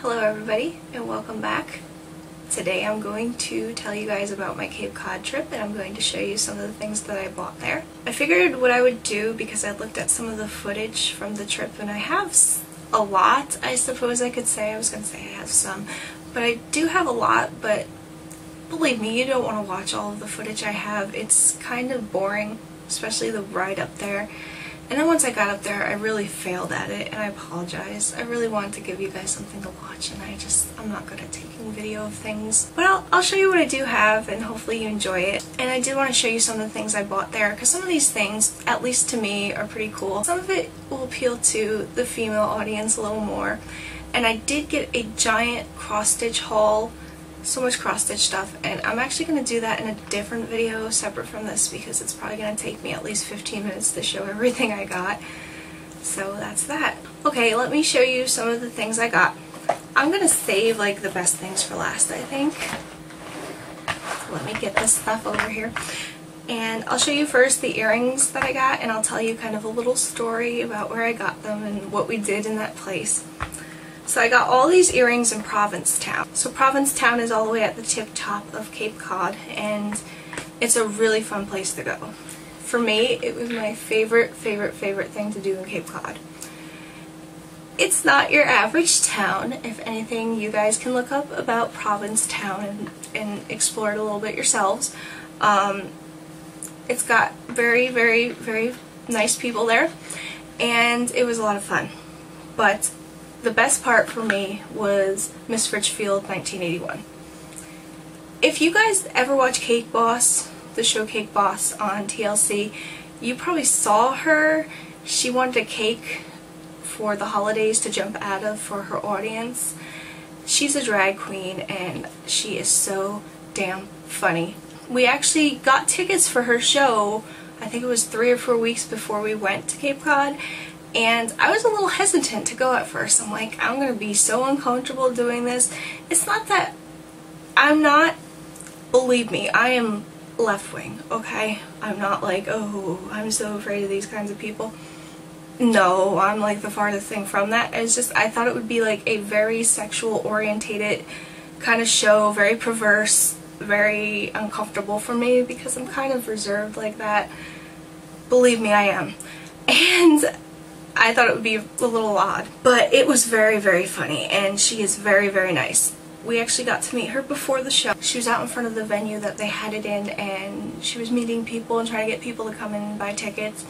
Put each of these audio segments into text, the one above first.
Hello everybody and welcome back. Today I'm going to tell you guys about my Cape Cod trip and I'm going to show you some of the things that I bought there. I figured what I would do because I looked at some of the footage from the trip and I have a lot I suppose I could say. I was going to say I have some but I do have a lot but believe me you don't want to watch all of the footage I have. It's kind of boring especially the ride up there and then once I got up there, I really failed at it, and I apologize. I really wanted to give you guys something to watch, and I just, I'm not good at taking video of things. But I'll, I'll show you what I do have, and hopefully you enjoy it. And I did want to show you some of the things I bought there, because some of these things, at least to me, are pretty cool. Some of it will appeal to the female audience a little more. And I did get a giant cross-stitch haul so much cross-stitch stuff and I'm actually going to do that in a different video separate from this because it's probably going to take me at least 15 minutes to show everything I got. So that's that. Okay, let me show you some of the things I got. I'm going to save like the best things for last, I think. Let me get this stuff over here. And I'll show you first the earrings that I got and I'll tell you kind of a little story about where I got them and what we did in that place. So I got all these earrings in Provincetown. So Provincetown is all the way at the tip top of Cape Cod and it's a really fun place to go. For me, it was my favorite, favorite, favorite thing to do in Cape Cod. It's not your average town. If anything, you guys can look up about Provincetown and, and explore it a little bit yourselves. Um, it's got very, very, very nice people there and it was a lot of fun. But the best part for me was Miss Richfield 1981. If you guys ever watch Cake Boss, the show Cake Boss on TLC, you probably saw her. She wanted a cake for the holidays to jump out of for her audience. She's a drag queen and she is so damn funny. We actually got tickets for her show, I think it was three or four weeks before we went to Cape Cod, and I was a little hesitant to go at first. I'm like, I'm going to be so uncomfortable doing this. It's not that I'm not, believe me, I am left wing, okay? I'm not like, oh, I'm so afraid of these kinds of people. No, I'm like the farthest thing from that. It's just, I thought it would be like a very sexual orientated kind of show, very perverse, very uncomfortable for me because I'm kind of reserved like that. Believe me, I am. And I thought it would be a little odd. But it was very, very funny, and she is very, very nice. We actually got to meet her before the show. She was out in front of the venue that they had it in, and she was meeting people and trying to get people to come and buy tickets.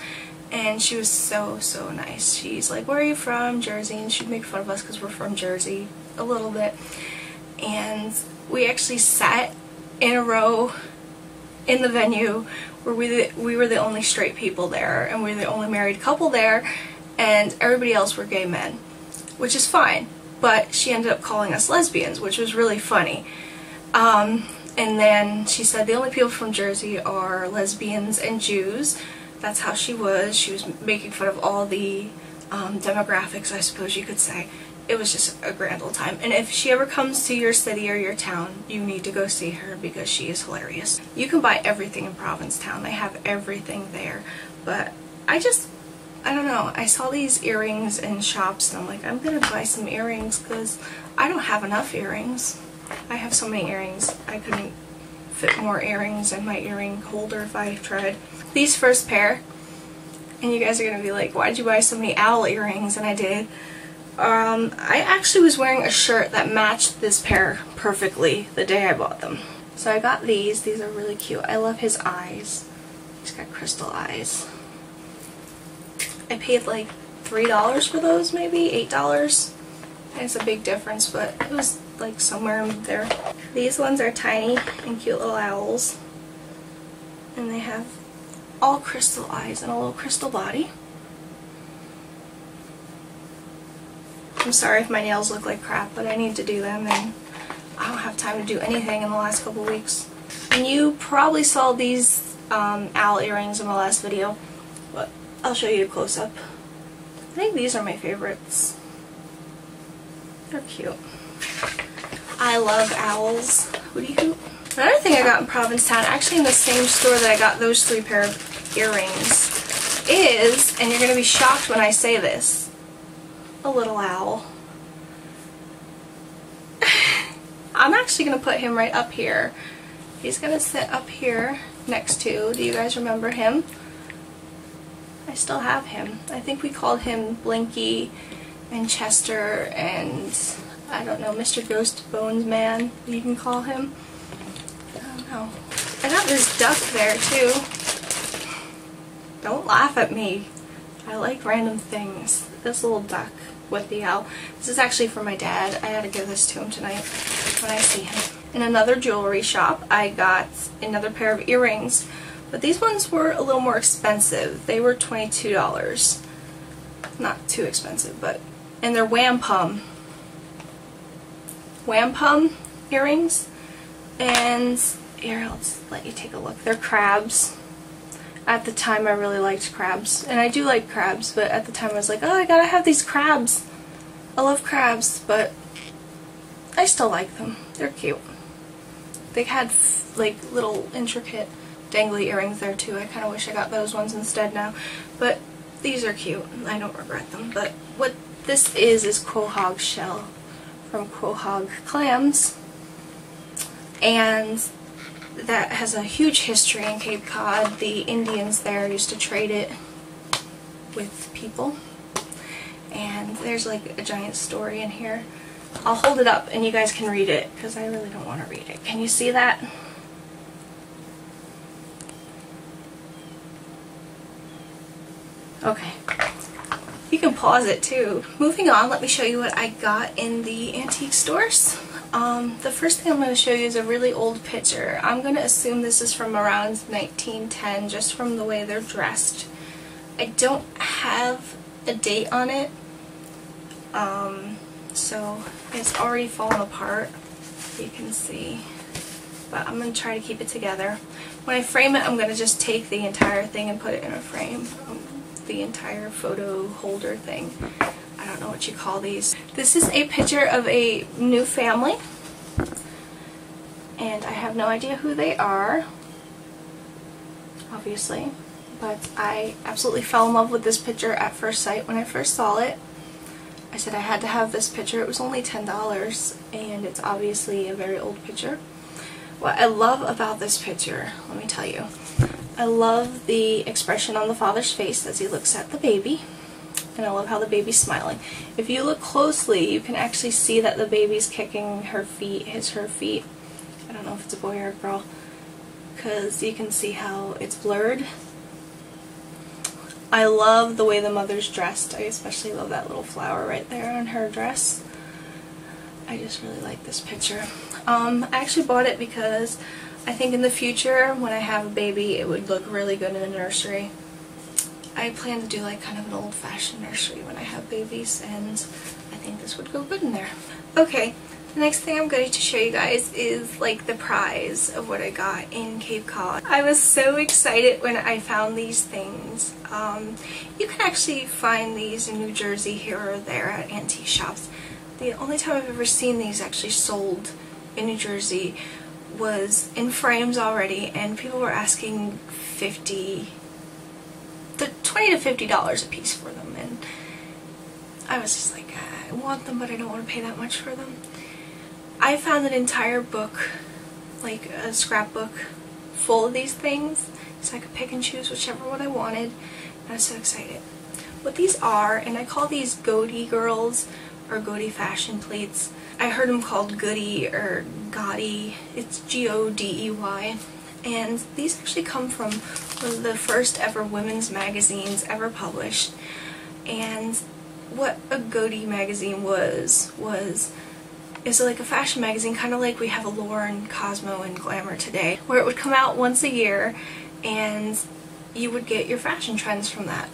And she was so, so nice. She's like, where are you from? Jersey. And she'd make fun of us because we're from Jersey a little bit. And we actually sat in a row in the venue where we, we were the only straight people there and we were the only married couple there and everybody else were gay men, which is fine. But she ended up calling us lesbians, which was really funny. Um, and then she said the only people from Jersey are lesbians and Jews. That's how she was. She was making fun of all the um, demographics, I suppose you could say. It was just a grand old time. And if she ever comes to your city or your town, you need to go see her because she is hilarious. You can buy everything in Provincetown. They have everything there. But I just I don't know, I saw these earrings in shops and I'm like, I'm gonna buy some earrings because I don't have enough earrings. I have so many earrings, I couldn't fit more earrings in my earring holder if I tried. These first pair, and you guys are gonna be like, why'd you buy so many owl earrings? And I did. Um, I actually was wearing a shirt that matched this pair perfectly the day I bought them. So I got these, these are really cute. I love his eyes. He's got crystal eyes. I paid like $3 for those maybe, $8. It's a big difference, but it was like somewhere there. These ones are tiny and cute little owls. And they have all crystal eyes and a little crystal body. I'm sorry if my nails look like crap, but I need to do them and I don't have time to do anything in the last couple weeks. And you probably saw these um, owl earrings in the last video, I'll show you a close-up. I think these are my favorites. They're cute. I love owls. Hootie hoot. Another thing I got in Provincetown, actually in the same store that I got those three pair of earrings, is, and you're going to be shocked when I say this, a little owl. I'm actually going to put him right up here. He's going to sit up here next to, do you guys remember him? I still have him. I think we called him Blinky and Chester and I don't know, Mr. Ghost Bones Man, you can call him. I don't know. I got this duck there too. Don't laugh at me. I like random things. This little duck with the owl. This is actually for my dad. I gotta give this to him tonight when I see him. In another jewelry shop, I got another pair of earrings, but these ones were a little more expensive. They were $22. Not too expensive, but, and they're wampum. Wampum earrings. And here, let's let you take a look. They're crabs. At the time, I really liked crabs. And I do like crabs, but at the time I was like, oh, I gotta have these crabs. I love crabs, but I still like them. They're cute. They had like little intricate dangly earrings there too. I kind of wish I got those ones instead now. But these are cute. I don't regret them. But what this is is quahog shell from quahog clams. And that has a huge history in Cape Cod. The Indians there used to trade it with people. And there's like a giant story in here. I'll hold it up and you guys can read it because I really don't want to read it. Can you see that? Okay. You can pause it too. Moving on, let me show you what I got in the antique stores. Um, the first thing I'm going to show you is a really old picture. I'm going to assume this is from around 1910 just from the way they're dressed. I don't have a date on it, um, so it's already fallen apart, you can see. But I'm going to try to keep it together. When I frame it, I'm going to just take the entire thing and put it in a frame. Um, the entire photo holder thing. I don't know what you call these. This is a picture of a new family. And I have no idea who they are, obviously. But I absolutely fell in love with this picture at first sight when I first saw it. I said I had to have this picture. It was only $10 and it's obviously a very old picture. What I love about this picture, let me tell you, I love the expression on the father's face as he looks at the baby and I love how the baby's smiling. If you look closely, you can actually see that the baby's kicking her feet, his, her feet. I don't know if it's a boy or a girl, because you can see how it's blurred. I love the way the mother's dressed. I especially love that little flower right there on her dress. I just really like this picture. Um, I actually bought it because I think in the future, when I have a baby, it would look really good in a nursery. I plan to do like kind of an old-fashioned nursery when I have babies and I think this would go good in there. Okay, the next thing I'm going to show you guys is like the prize of what I got in Cape Cod. I was so excited when I found these things. Um, you can actually find these in New Jersey here or there at antique shops. The only time I've ever seen these actually sold in New Jersey was in frames already and people were asking 50 the 20 to 50 dollars a piece for them and I was just like ah, I want them but I don't want to pay that much for them. I found an entire book like a scrapbook full of these things so I could pick and choose whichever one I wanted and I was so excited. What these are and I call these Godey girls or Godey fashion plates I heard them called Goody or Gaudy. it's G-O-D-E-Y and these actually come from one of the first ever women's magazines ever published. And what a Godey magazine was was is like a fashion magazine kind of like we have Allure and Cosmo and Glamour today where it would come out once a year and you would get your fashion trends from that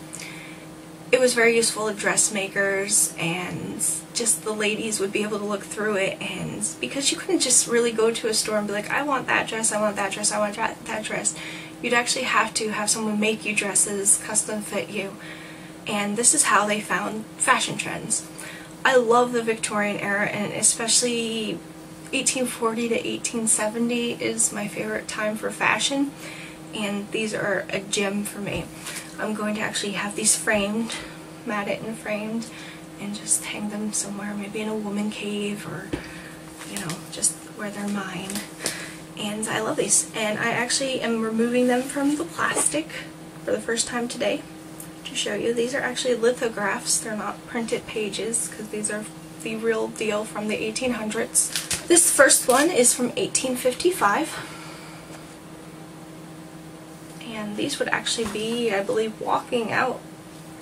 it was very useful to dressmakers and just the ladies would be able to look through it and because you couldn't just really go to a store and be like I want that dress, I want that dress, I want that dress you'd actually have to have someone make you dresses, custom fit you and this is how they found fashion trends. I love the Victorian era and especially 1840 to 1870 is my favorite time for fashion and these are a gem for me. I'm going to actually have these framed, mat it and framed, and just hang them somewhere, maybe in a woman cave or you know, just where they're mine. And I love these. And I actually am removing them from the plastic for the first time today to show you. These are actually lithographs. They're not printed pages because these are the real deal from the 1800s. This first one is from 1855. And these would actually be, I believe, walking out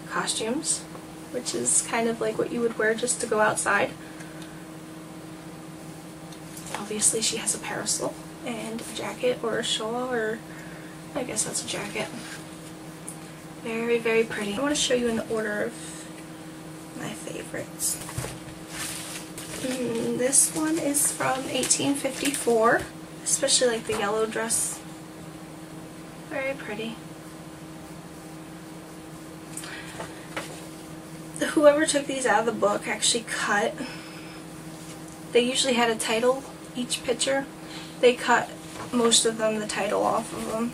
costumes, which is kind of like what you would wear just to go outside. Obviously she has a parasol and a jacket or a shawl or I guess that's a jacket. Very, very pretty. I want to show you in the order of my favorites. Mm, this one is from 1854, especially like the yellow dress. Very pretty. Whoever took these out of the book actually cut. They usually had a title each picture. They cut most of them the title off of them.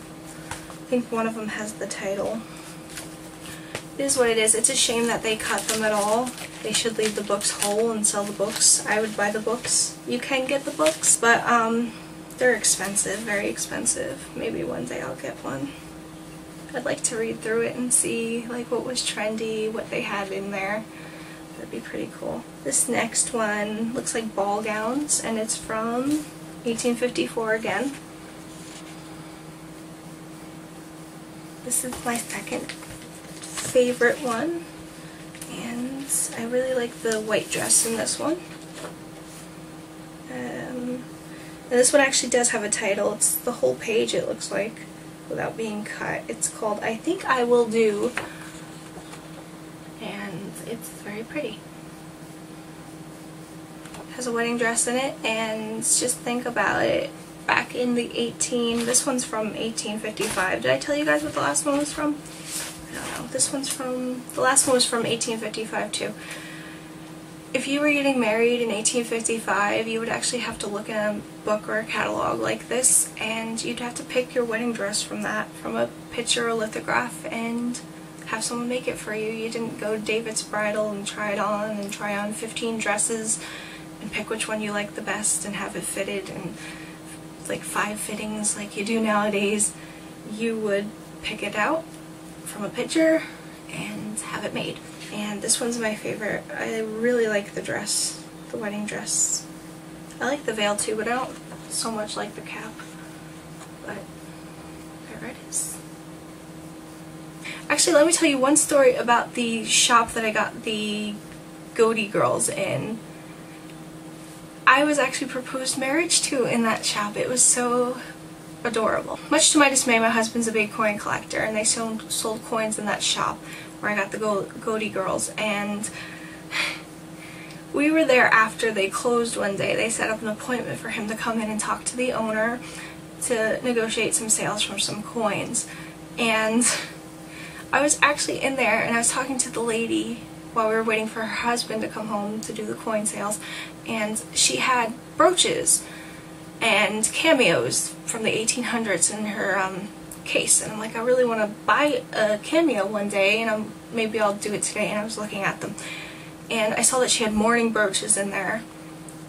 I think one of them has the title. It is what it is. It's a shame that they cut them at all. They should leave the books whole and sell the books. I would buy the books. You can get the books, but um, they're expensive, very expensive. Maybe one day I'll get one. I'd like to read through it and see like what was trendy, what they had in there. That'd be pretty cool. This next one looks like ball gowns and it's from 1854 again. This is my second favorite one. And I really like the white dress in this one. Um, and this one actually does have a title. It's the whole page it looks like without being cut. It's called I Think I Will Do. And it's very pretty. It has a wedding dress in it and just think about it. Back in the 18, this one's from 1855. Did I tell you guys what the last one was from? I don't know. This one's from, the last one was from 1855 too. If you were getting married in 1855, you would actually have to look in a book or a catalog like this, and you'd have to pick your wedding dress from that, from a picture or lithograph, and have someone make it for you. You didn't go to David's Bridal and try it on and try on 15 dresses and pick which one you like the best and have it fitted and like five fittings like you do nowadays. You would pick it out from a picture and have it made. And this one's my favorite. I really like the dress, the wedding dress. I like the veil too, but I don't so much like the cap. But there it is. Actually, let me tell you one story about the shop that I got the Godey girls in. I was actually proposed marriage to in that shop. It was so adorable. Much to my dismay, my husband's a big coin collector, and they sold, sold coins in that shop where I got the Go Godey girls, and we were there after they closed one day. They set up an appointment for him to come in and talk to the owner to negotiate some sales for some coins. And I was actually in there, and I was talking to the lady while we were waiting for her husband to come home to do the coin sales, and she had brooches and cameos from the 1800s in her um, case. And I'm like, I really want to buy a cameo one day, and I'm, maybe I'll do it today. And I was looking at them. And I saw that she had mourning brooches in there.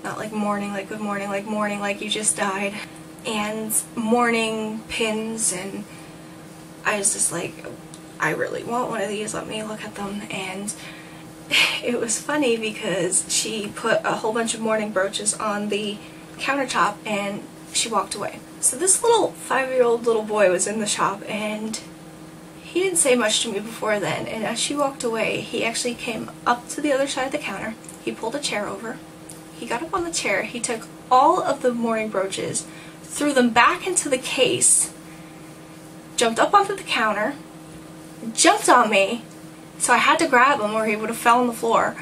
Not like mourning, like good morning, like mourning, like you just died. And mourning pins, and I was just like, I really want one of these, let me look at them. And it was funny because she put a whole bunch of mourning brooches on the countertop and she walked away. So this little five-year-old little boy was in the shop and he didn't say much to me before then. And as she walked away he actually came up to the other side of the counter, he pulled a chair over, he got up on the chair, he took all of the mourning brooches, threw them back into the case, jumped up onto the counter, jumped on me, so I had to grab him or he would have fell on the floor.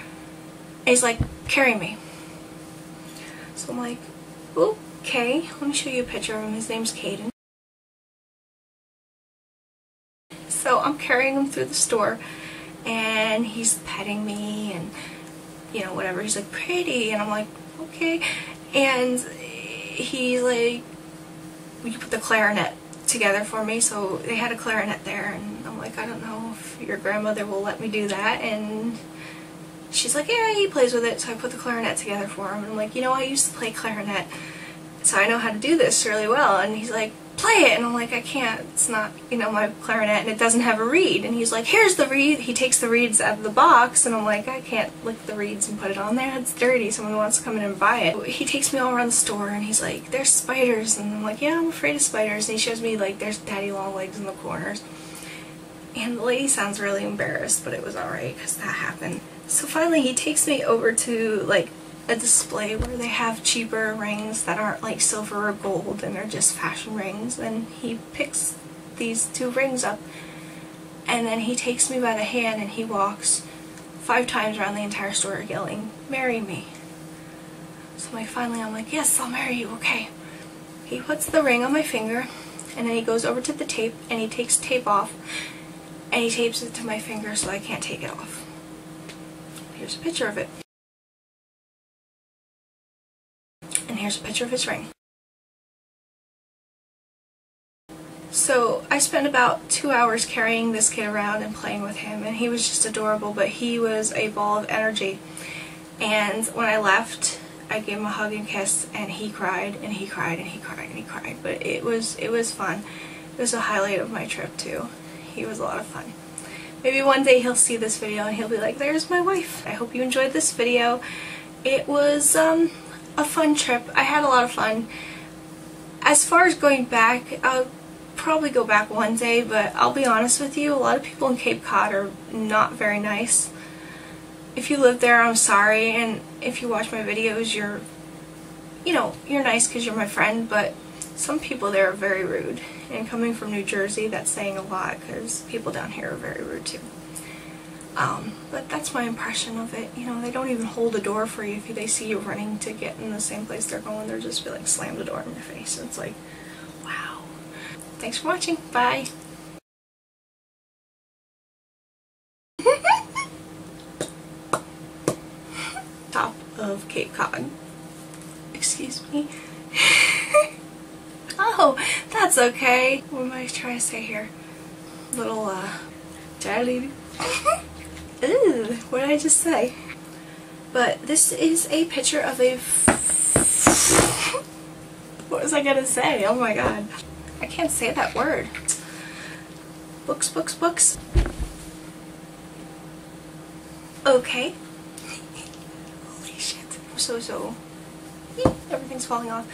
And he's like, carry me. So I'm like, Okay, let me show you a picture of him. His name's Caden. So I'm carrying him through the store and he's petting me and you know whatever. He's like pretty and I'm like okay and he's like you put the clarinet together for me so they had a clarinet there and I'm like I don't know if your grandmother will let me do that and she's like, yeah, he plays with it. So I put the clarinet together for him. And I'm like, you know, I used to play clarinet, so I know how to do this really well. And he's like, play it. And I'm like, I can't. It's not, you know, my clarinet and it doesn't have a reed. And he's like, here's the reed. He takes the reeds out of the box and I'm like, I can't lick the reeds and put it on there. It's dirty. Someone wants to come in and buy it. He takes me all around the store and he's like, there's spiders. And I'm like, yeah, I'm afraid of spiders. And he shows me like, there's daddy long legs in the corners. And the lady sounds really embarrassed, but it was alright because that happened. So finally he takes me over to like a display where they have cheaper rings that aren't like silver or gold and they're just fashion rings and he picks these two rings up and then he takes me by the hand and he walks five times around the entire store yelling, marry me. So like finally I'm like, yes, I'll marry you, okay. He puts the ring on my finger and then he goes over to the tape and he takes tape off and he tapes it to my finger so I can't take it off. Here's a picture of it. Here's a picture of his ring. So I spent about two hours carrying this kid around and playing with him and he was just adorable but he was a ball of energy and when I left I gave him a hug and kiss and he cried and he cried and he cried and he cried but it was it was fun. It was a highlight of my trip too. He was a lot of fun. Maybe one day he'll see this video and he'll be like, there's my wife. I hope you enjoyed this video. It was um, a fun trip. I had a lot of fun. As far as going back, I'll probably go back one day, but I'll be honest with you, a lot of people in Cape Cod are not very nice. If you live there, I'm sorry, and if you watch my videos, you're, you know, you're nice because you're my friend, but some people there are very rude. And coming from New Jersey, that's saying a lot because people down here are very rude too. Um, but that's my impression of it. You know, they don't even hold the door for you if they see you running to get in the same place they're going. They're just be like, slam the door in your face. And it's like, wow. Thanks for watching. Bye. Top of Cape Cod. Excuse me. Oh, that's okay. What am I trying to say here? Little, uh, daddy. Ooh, what did I just say? But this is a picture of a. what was I gonna say? Oh my god. I can't say that word. Books, books, books. Okay. Holy shit. I'm so, so. Everything's falling off.